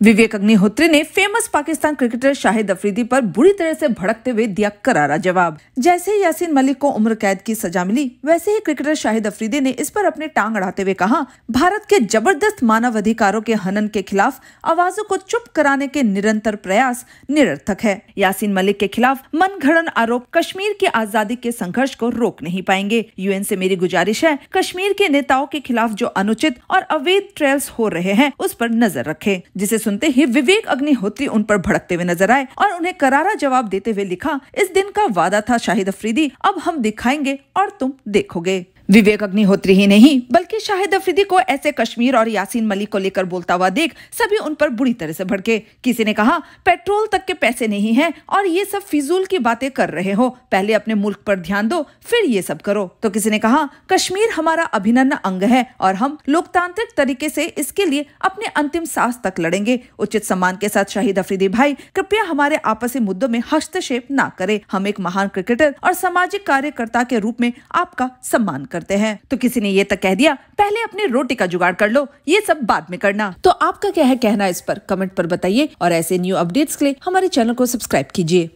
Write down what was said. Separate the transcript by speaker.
Speaker 1: विवेक अग्निहोत्री ने famous Pakistan cricketer Shahid Afridi पर बुरी तरह से भड़कते हुए दिया करारा जवाब। जैसे ही यासीन मलिक को उम्र कैद की सजा मिली, वैसे ही क्रिकेटर शाहिद अफरीदी ने इस पर अपने टांग अड़ाते हुए कहा, भारत के ज़बरदस्त मानव अधिकारों के हनन के खिलाफ आवाजों को चुप कराने के निरंतर प्रयास निरर्थक है। यासीन मलिक के खिलाफ मन घड़न आरोप कश्मीर की आज़ादी के संघर्ष को रोक नहीं पाएँगे। यूएन से मेरी गुजारिश है, कश्मीर के नेताओं के खिलाफ जो अनुचित और अवैध ट्रेल्स हो रहे हैं, उस पर नज़र रखे, जिसे सुनते ही विवेक अग्निहोत्री उन पर भड़कते हुए नज़र आए और उन्हें करारा जवाब देते हुए लिखा, इस दिन का वादा था शाहिद अफरीदी, अब हम दिखाएँगे और तुम देखोगे। विवेक अग्निहोत्री ही नहीं, बल्कि शाहिद अफरीदी को ऐसे कश्मीर और यासीन मलिक को लेकर बोलता हुआ देख सभी उन पर बुरी तरह से भड़के। किसी ने कहा, पेट्रोल तक के पैसे नहीं हैं और ये सब फिजूल की बातें कर रहे हो। पहले अपने मुल्क पर ध्यान दो, फिर ये सब करो। तो किसी ने कहा, कश्मीर हमारा अभिनन्न अंग है और हम लोकतांत्रिक तरीके से इसके लिए अपने अंतिम सांस तक लड़ेंगे। उचित सम्मान के साथ शहीद अफरीदी, भाई, कृपया हमारे आपसी मुद्दों में हस्तक्षेप न करे। हम एक महान क्रिकेटर और सामाजिक कार्यकर्ता के रूप में आपका सम्मान करते हैं। तो किसी ने ये तक कह दिया पहले अपने रोटी का जुगाड़ कर लो, ये सब बाद में करना। तो आपका क्या है कहना इस पर? कमेंट पर बताइए और ऐसे न्यू अपडेट्स के लिए हमारे चैनल को सब्सक्राइब कीजिए।